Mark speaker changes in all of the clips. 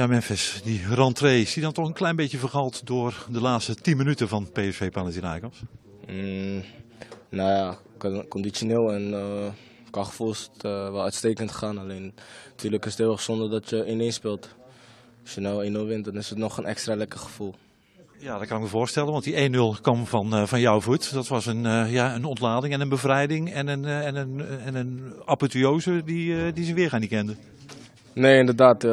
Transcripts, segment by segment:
Speaker 1: Ja, Memphis, die rentree, is die dan toch een klein beetje vergald door de laatste 10 minuten van PSV Panathinaikos?
Speaker 2: Mm, nou ja, con- conditioneel en uh, qua gevoel is het uh, wel uitstekend gegaan. Alleen natuurlijk is het heel erg zonde dat je 1-1 speelt. Als je nou 1-0 wint, dan is het nog een extra lekker gevoel.
Speaker 1: Ja, dat kan ik me voorstellen, want die 1-0 kwam van, uh, van jouw voet. Dat was een, uh, ja, een ontlading en een bevrijding en een, uh, en een, en een apotheose die, die zijn weergaan niet kende.
Speaker 2: Nee, inderdaad.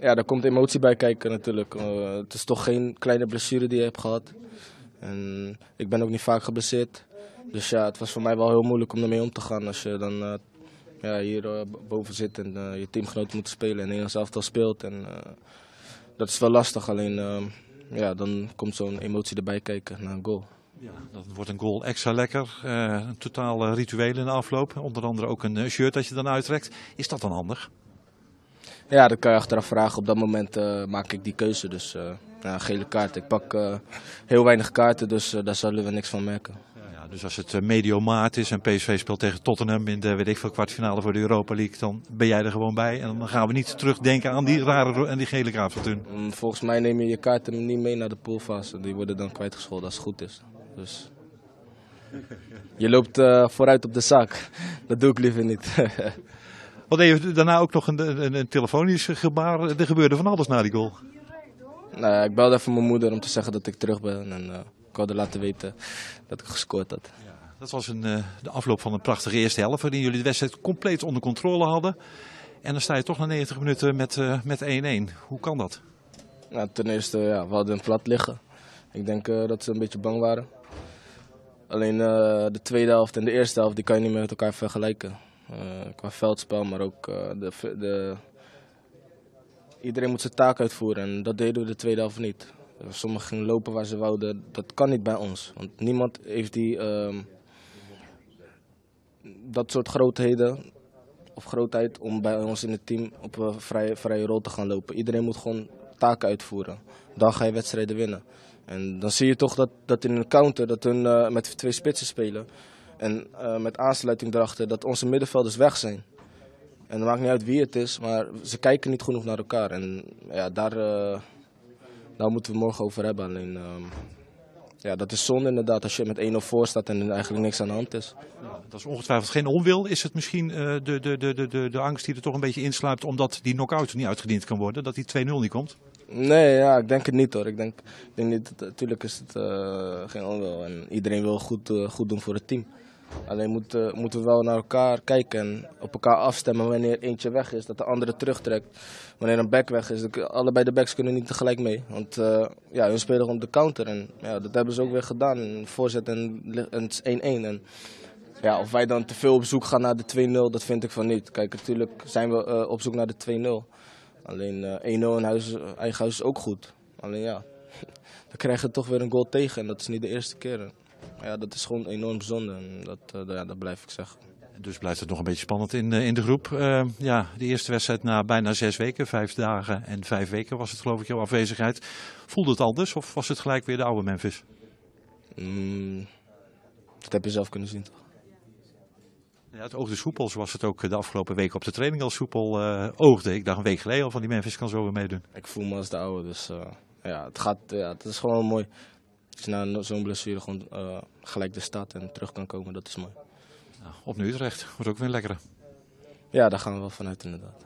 Speaker 2: Ja, daar komt emotie bij kijken natuurlijk. het is toch geen kleine blessure die je hebt gehad. En ik ben ook niet vaak geblesseerd. Dus ja, het was voor mij wel heel moeilijk om ermee om te gaan als je dan ja, hier boven zit en je teamgenoten moet spelen en Nederlands elftal speelt. En, dat is wel lastig, alleen ja, dan komt zo'n emotie erbij kijken na een goal.
Speaker 1: Ja, dan wordt een goal extra lekker. Een totaal ritueel in de afloop. Onder andere ook een shirt dat je dan uittrekt. Is dat dan handig?
Speaker 2: Ja, dat kan je achteraf vragen. Op dat moment uh, maak ik die keuze. Dus uh, ja, gele kaart. Ik pak heel weinig kaarten, dus daar zullen we niks van merken.
Speaker 1: Ja, dus als het medio maart is en PSV speelt tegen Tottenham in de weet ik veel, kwartfinale voor de Europa League, dan ben jij er gewoon bij. En dan gaan we niet terugdenken aan die rare en die gele kaart van toen.
Speaker 2: Volgens mij neem je je kaarten niet mee naar de poolfase. Die worden dan kwijtgescholden als het goed is. Dus je loopt uh, vooruit op de zaak. Dat doe ik liever niet.
Speaker 1: Wat deed je daarna ook nog een, een, een telefonisch gebaar? Er gebeurde van alles na die goal.
Speaker 2: Nou, ik belde even mijn moeder om te zeggen dat ik terug ben. En uh, ik wilde laten weten dat ik gescoord had.
Speaker 1: Ja, dat was een, uh, de afloop van een prachtige eerste helft. Waarin jullie de wedstrijd compleet onder controle hadden. En dan sta je toch na 90 minuten met 1-1. Uh, met Hoe kan dat?
Speaker 2: Nou, ten eerste, ja, we hadden een plat liggen. Ik denk dat ze een beetje bang waren. Alleen de tweede helft en de eerste helft die kan je niet meer met elkaar vergelijken. Uh, qua veldspel, maar ook uh, de, de, iedereen moet zijn taak uitvoeren en dat deden we de tweede helft niet. Sommigen gingen lopen waar ze wouden, dat kan niet bij ons. Want niemand heeft die, uh, dat soort grootheden of grootheid om bij ons in het team op een vrije, vrije rol te gaan lopen. Iedereen moet gewoon taken uitvoeren. Dan ga je wedstrijden winnen. En dan zie je toch dat, dat in een counter, dat hun met twee spitsen spelen. En uh, met aansluiting erachter dat onze middenvelders weg zijn. En het maakt niet uit wie het is, maar ze kijken niet genoeg naar elkaar. En ja, daar, uh, daar moeten we morgen over hebben. Alleen, uh, ja, dat is zonde inderdaad als je met 1-0 voor staat en er eigenlijk niks aan de hand is.
Speaker 1: Dat is ongetwijfeld geen onwil. Is het misschien de, de, de, de, de angst die er toch een beetje insluipt omdat die knock-out niet uitgediend kan worden? Dat die 2-0 niet komt?
Speaker 2: Nee, ja, ik denk het niet hoor. Ik denk, ik denk niet, natuurlijk is het geen onwil. En iedereen wil goed, goed doen voor het team. Alleen moeten, moeten we wel naar elkaar kijken en op elkaar afstemmen wanneer eentje weg is, dat de andere terugtrekt. Wanneer een back weg is, allebei de backs kunnen niet tegelijk mee. Want uh, ja, hun spelen op de counter en ja, dat hebben ze ook weer gedaan. Voorzet en, en het is 1-1. En ja, of wij dan te veel op zoek gaan naar de 2-0, dat vind ik van niet. Kijk, natuurlijk zijn we op zoek naar de 2-0. Alleen uh, 1-0 in huis, eigen huis is ook goed. Alleen ja, dan krijgen we toch weer een goal tegen en dat is niet de eerste keer. Ja, dat is gewoon enorm zonde en dat, uh, ja, dat blijf ik zeggen.
Speaker 1: Dus blijft het nog een beetje spannend in, in de groep. Uh, ja, de eerste wedstrijd na bijna zes weken, vijf dagen en vijf weken was het geloof ik jouw afwezigheid. Voelde het anders of was het gelijk weer de oude Memphis?
Speaker 2: Mm, dat heb je zelf kunnen zien toch?
Speaker 1: Ja, het oogde soepel zoals het ook de afgelopen weken op de training al soepel oogde. Ik dacht een week geleden al van die Memphis kan zo weer meedoen.
Speaker 2: Ik voel me als de oude, dus ja, het, gaat, ja, het is gewoon mooi. Als je na zo'n blessure gewoon uh, gelijk de stad en terug kan komen, dat is mooi.
Speaker 1: Nou, op Utrecht, wordt ook weer lekker.
Speaker 2: Ja, daar gaan we wel vanuit inderdaad.